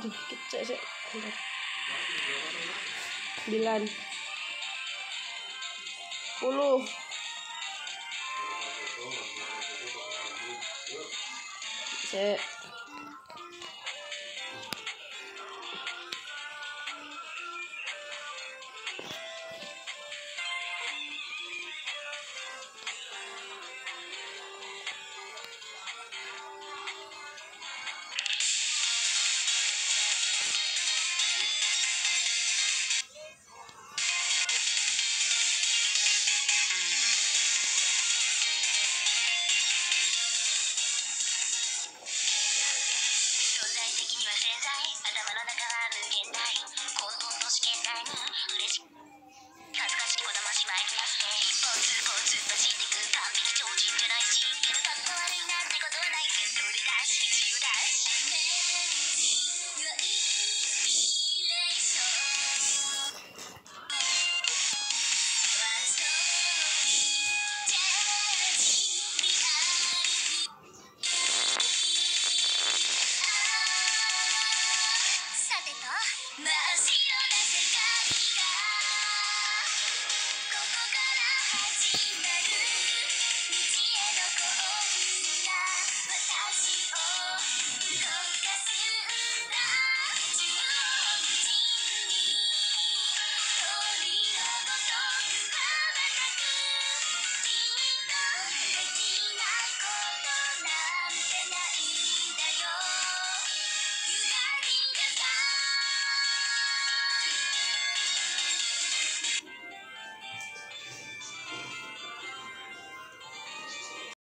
dikit cek cek. Sembilan. Sepuluh. Cek.